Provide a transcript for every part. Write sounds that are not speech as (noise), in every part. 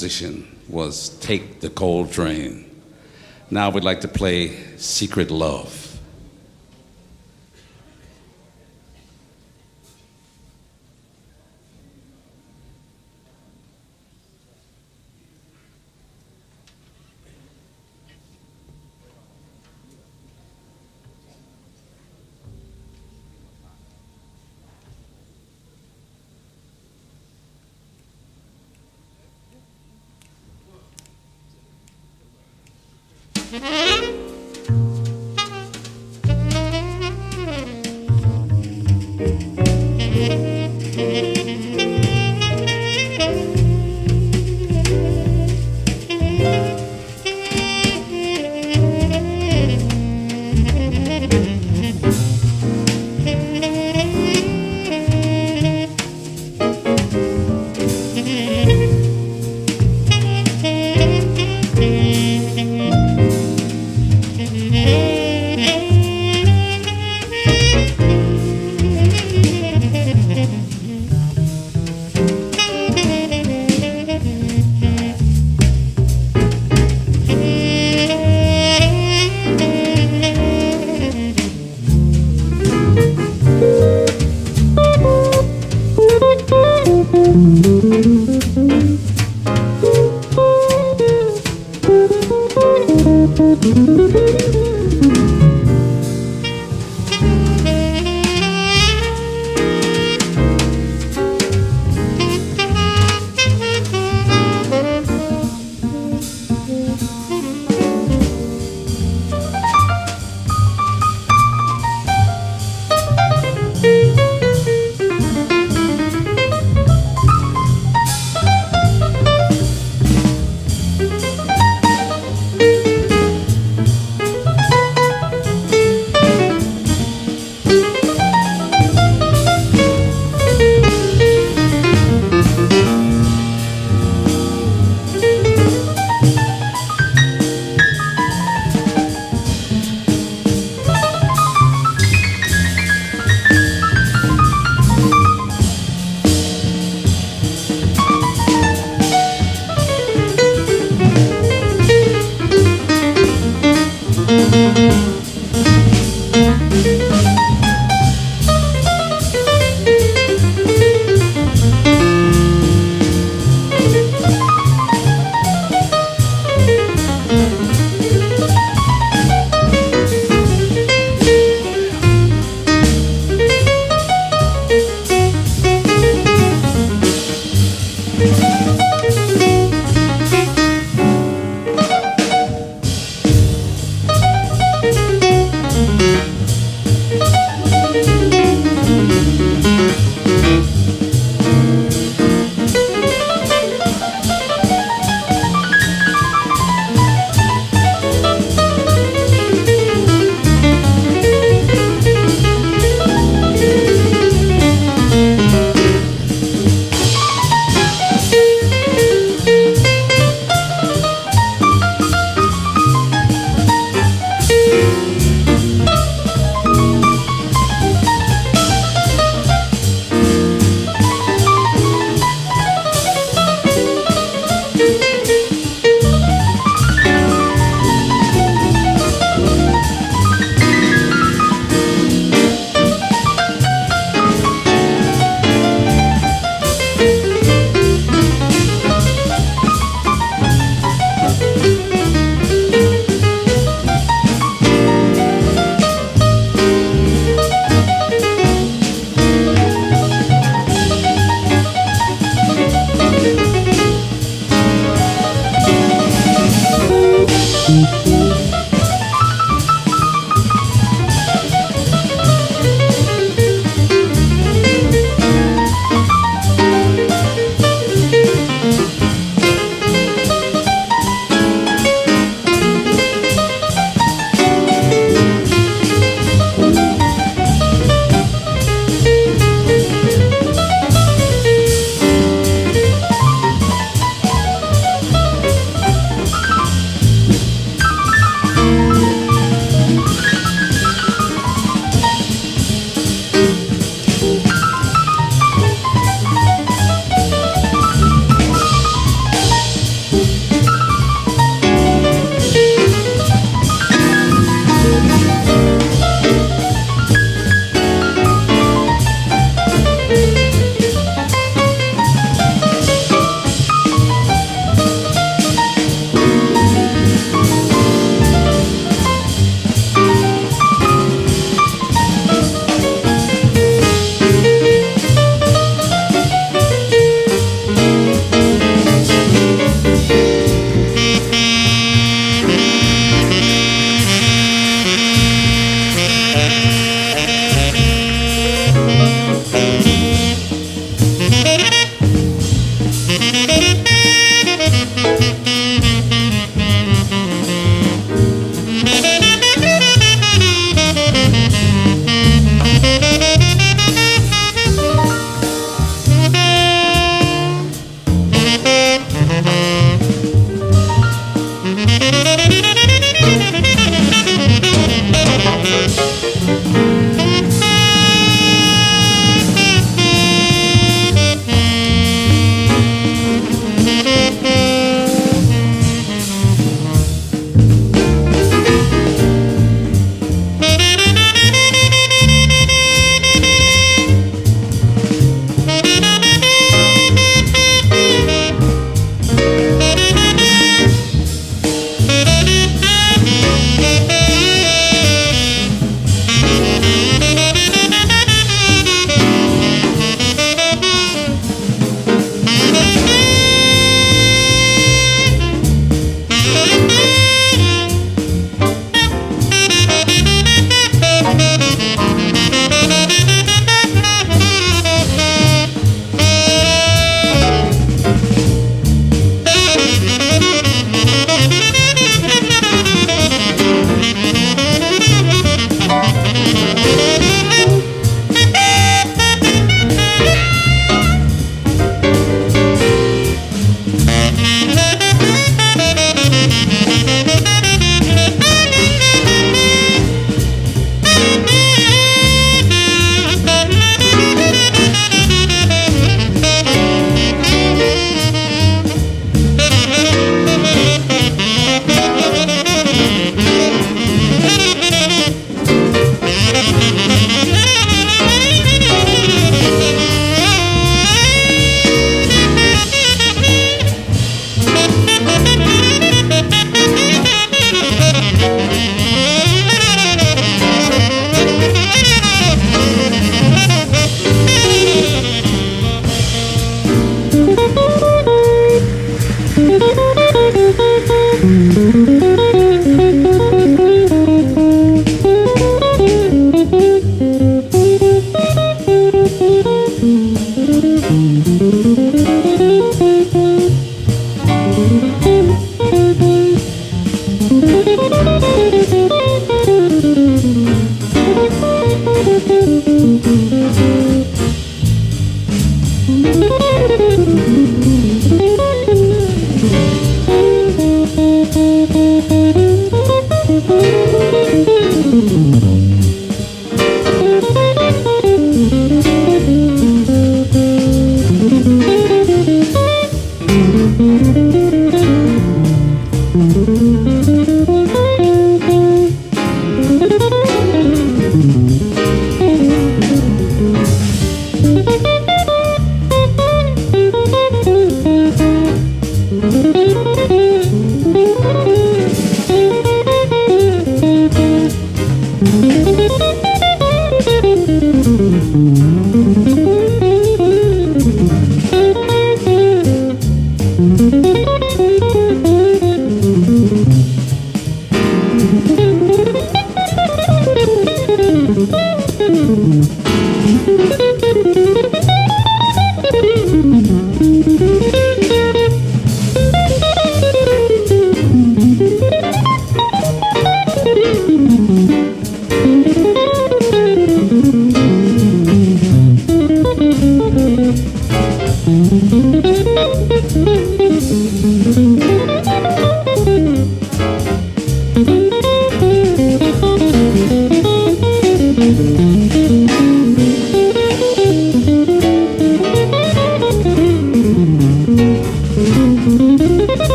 Composition was Take the Cold Train. Now we'd like to play Secret Love. Mm-hmm. (laughs)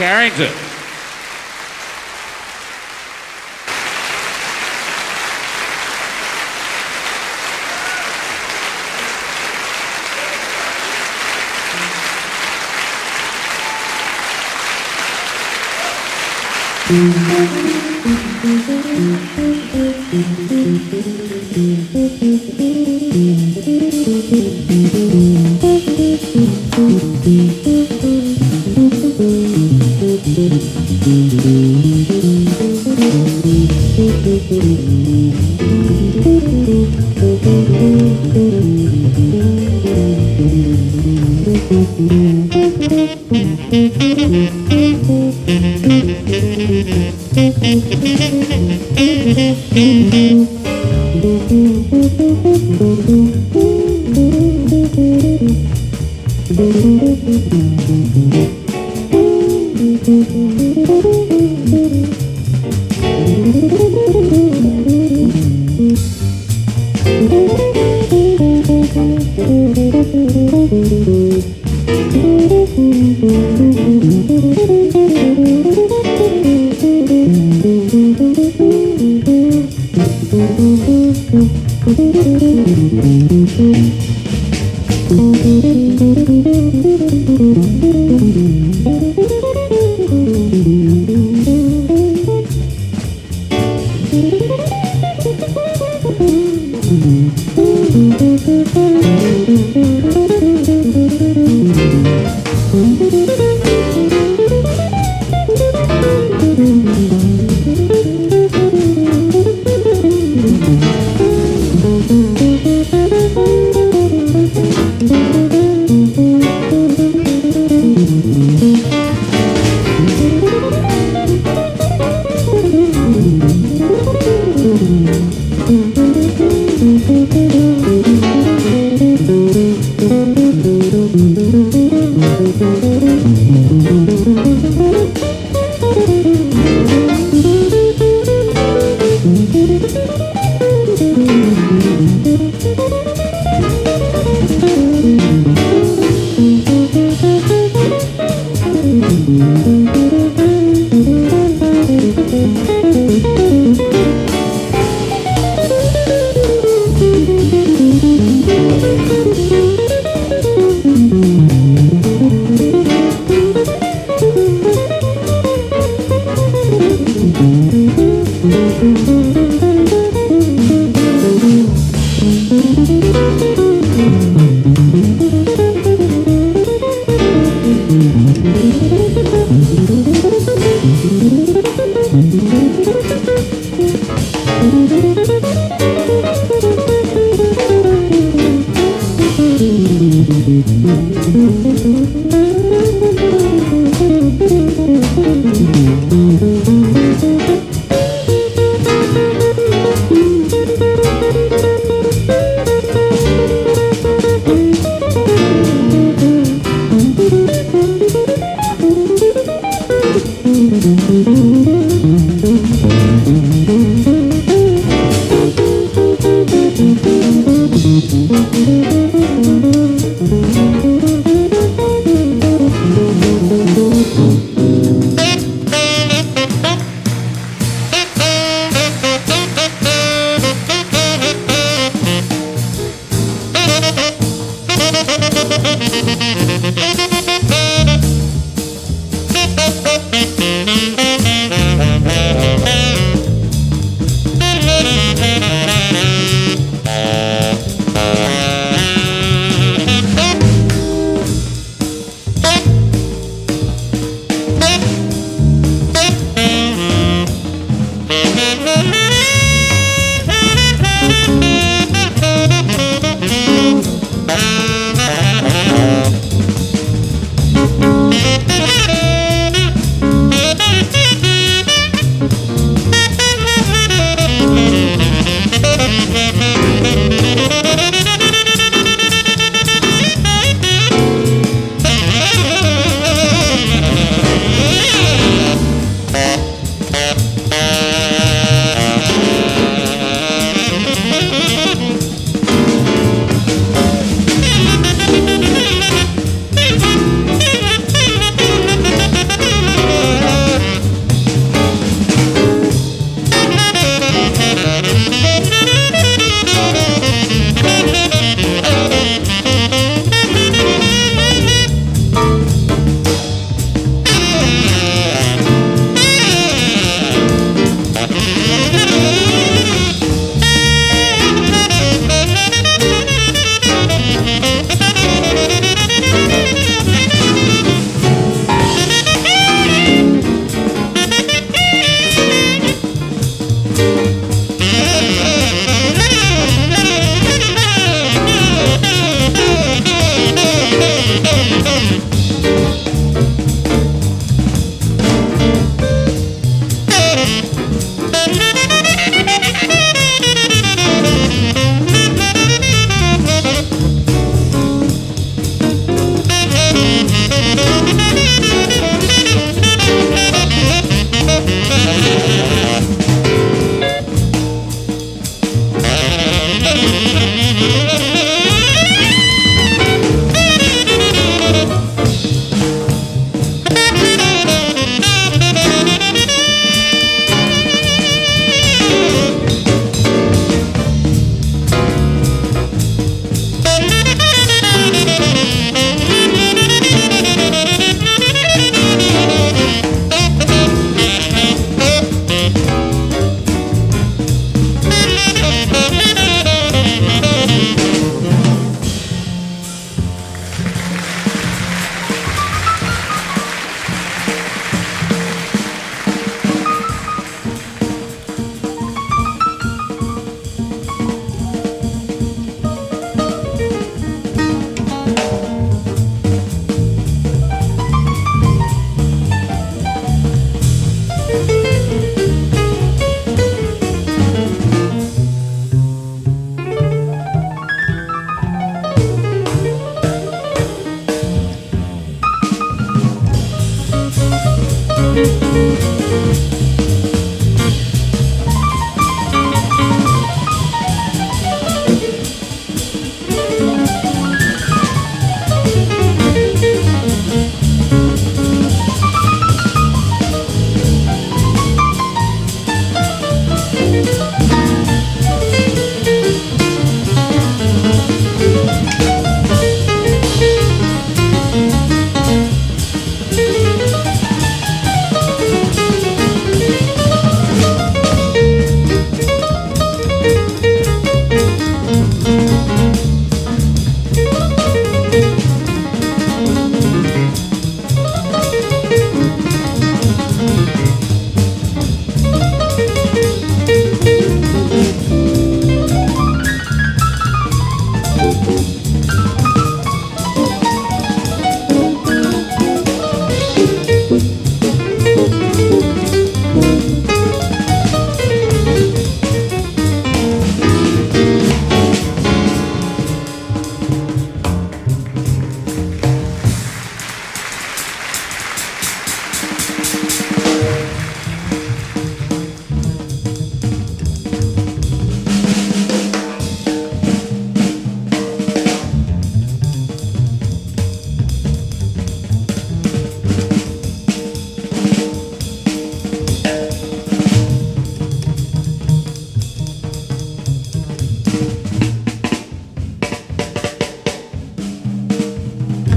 Carrington.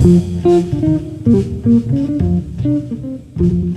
Thank you.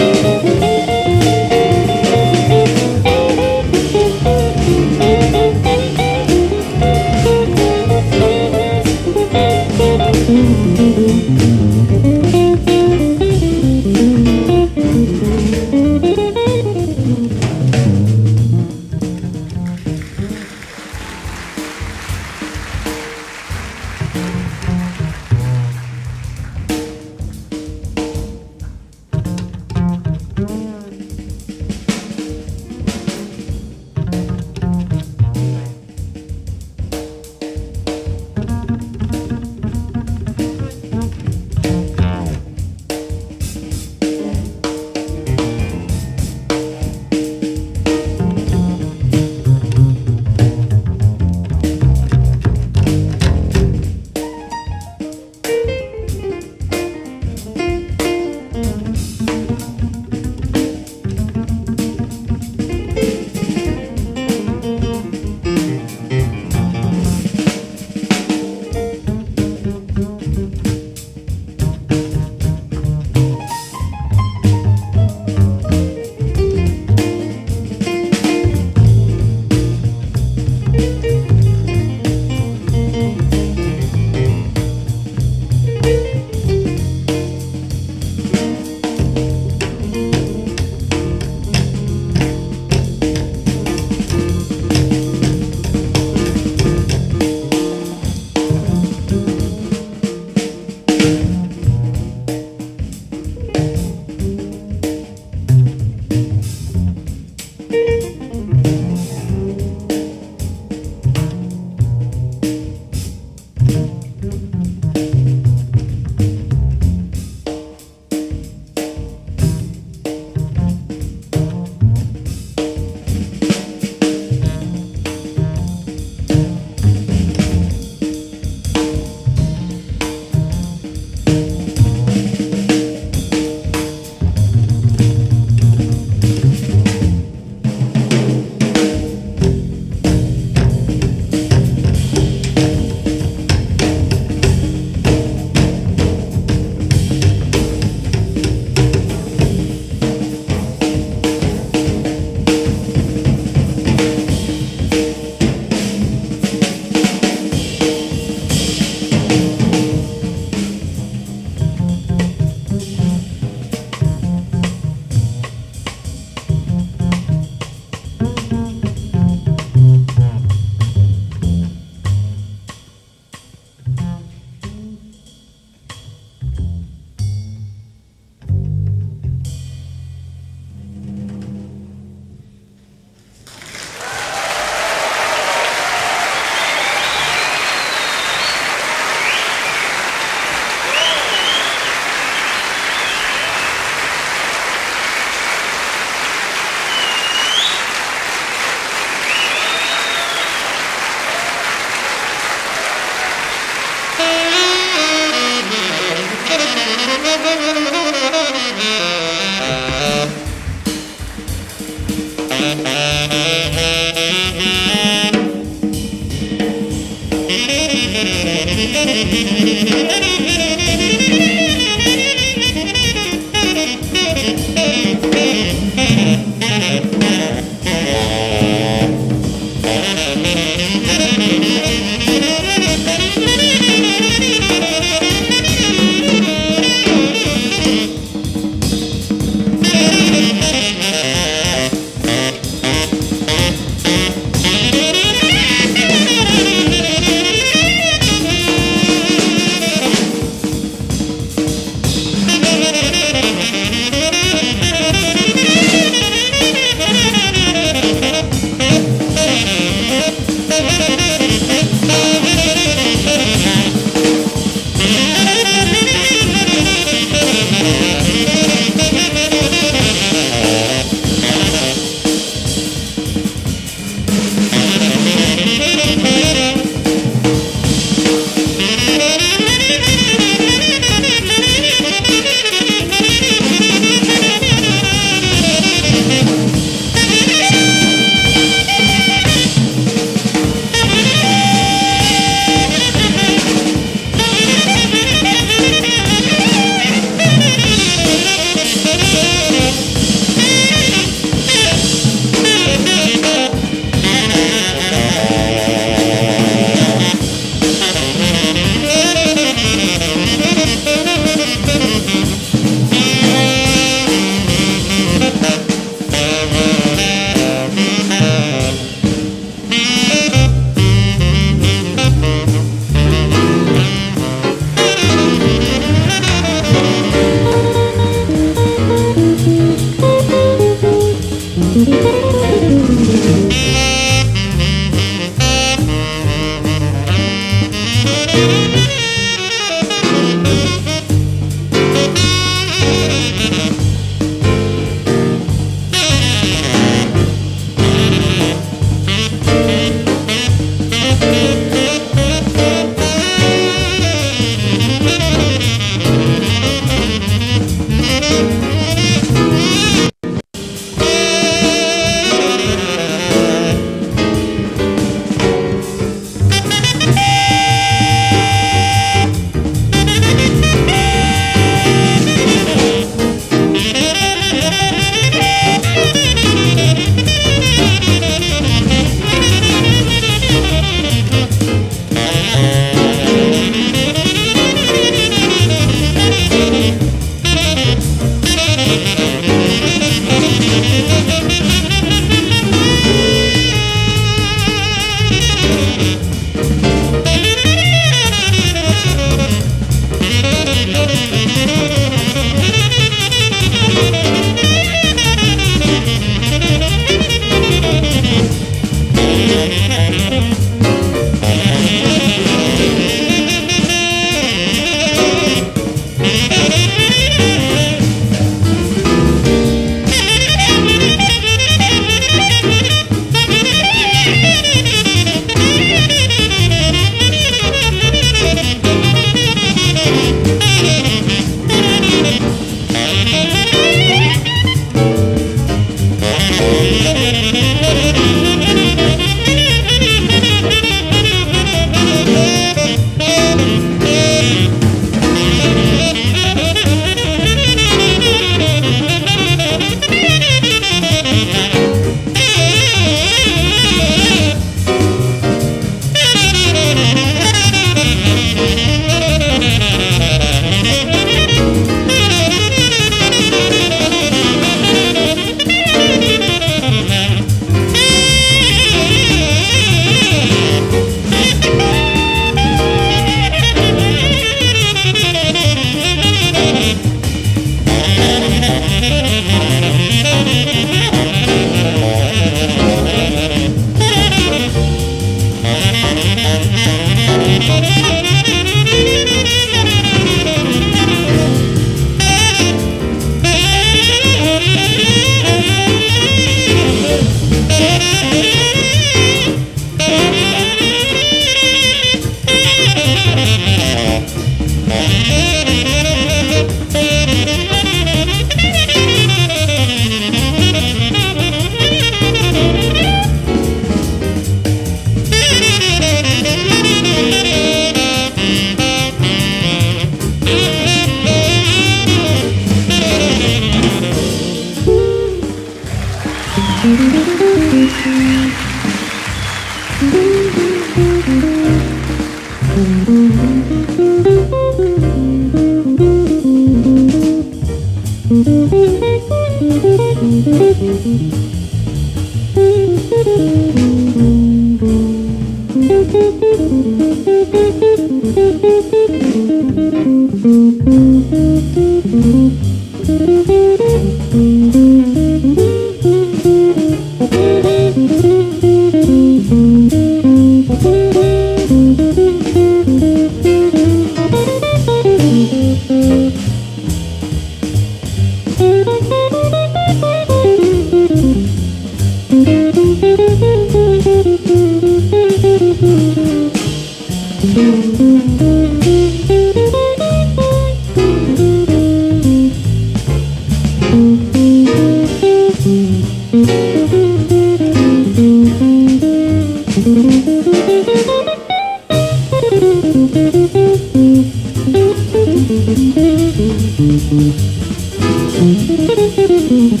Thank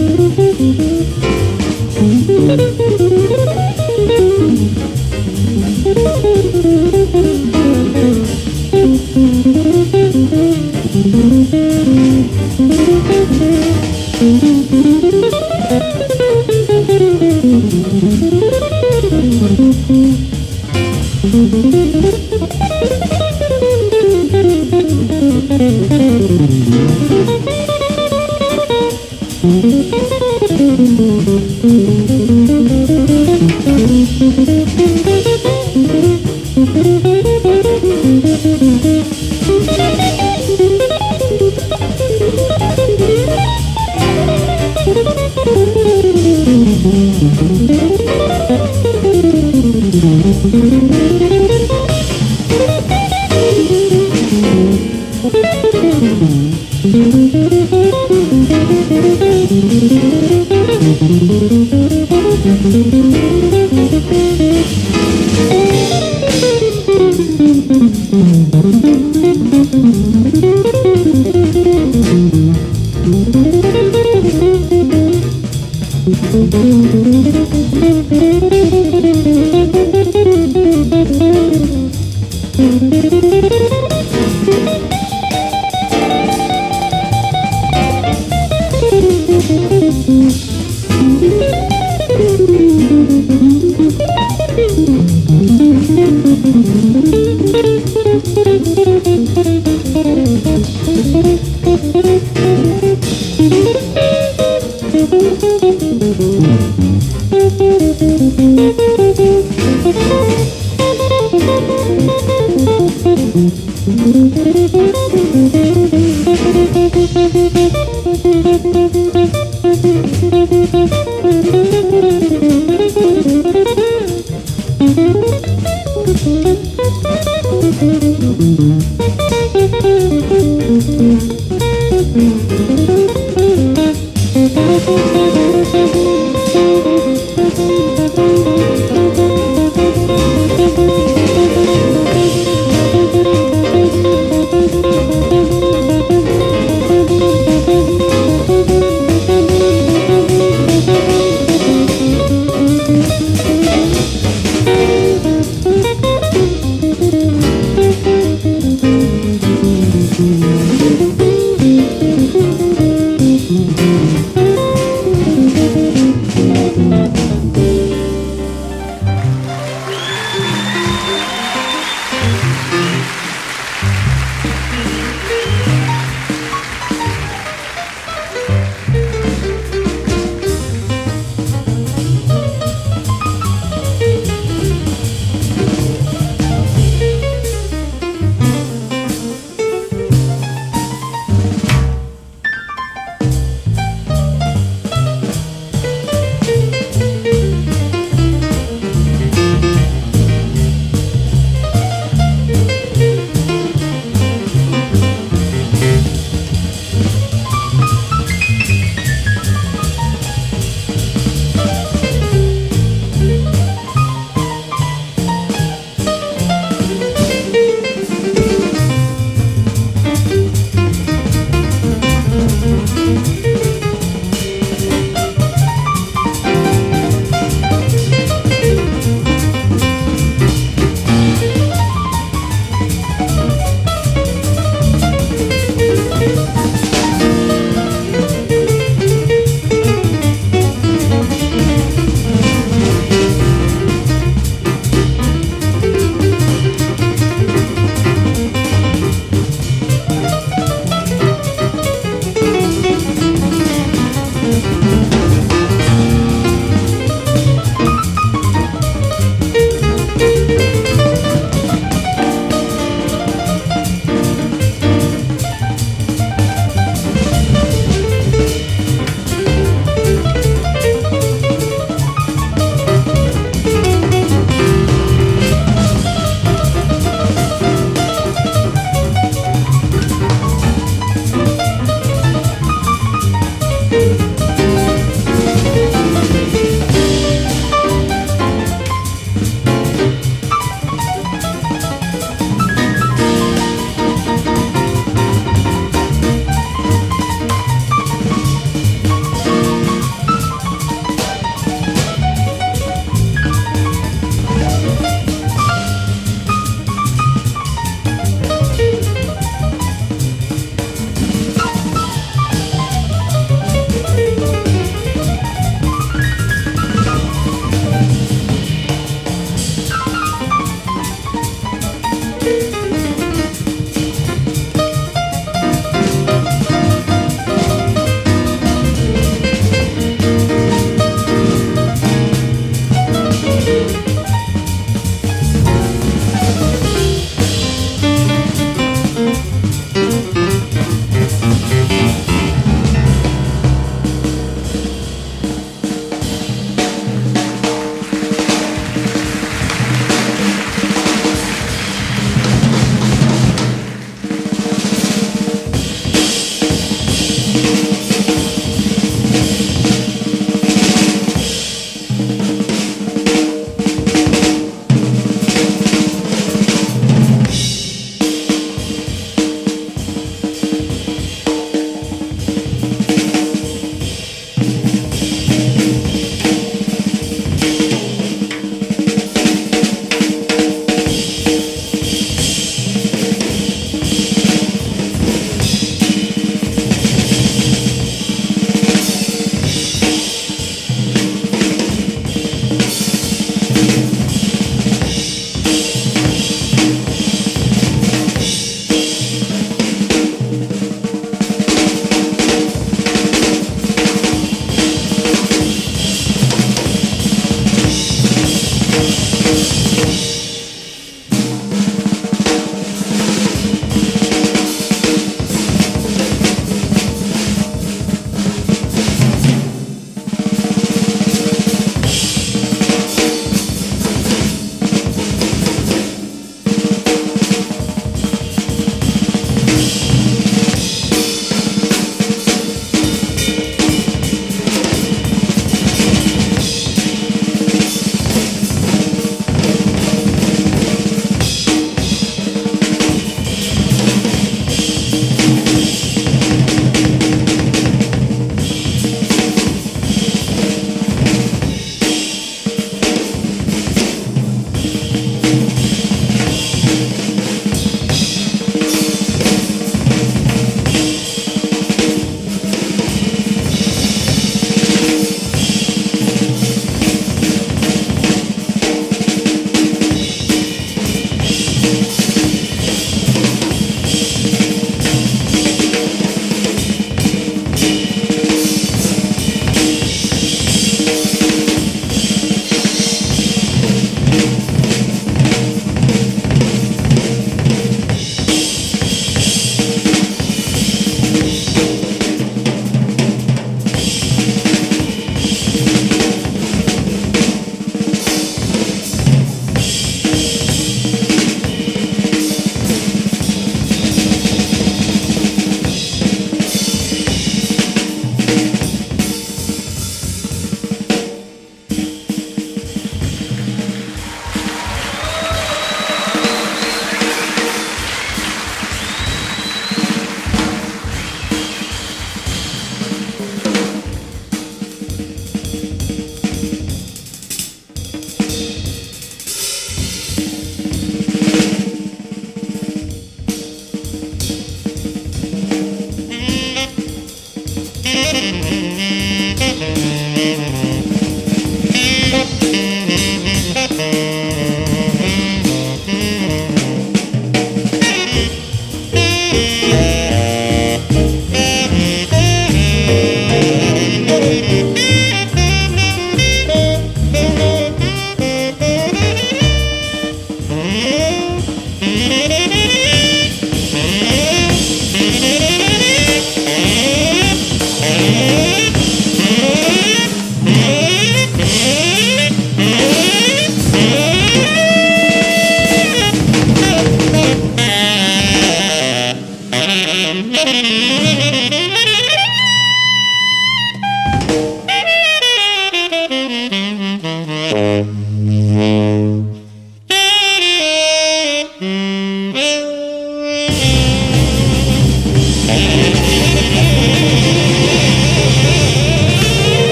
you.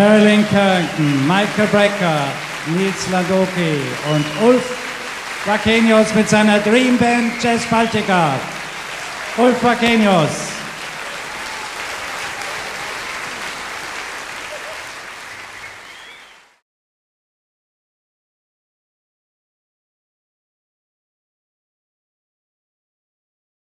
Carolyn Carrington, Michael Brecker, Nils Landoki und Ulf Vakenius mit seiner Dream Band Jazz Baltica. Ulf Vakenius.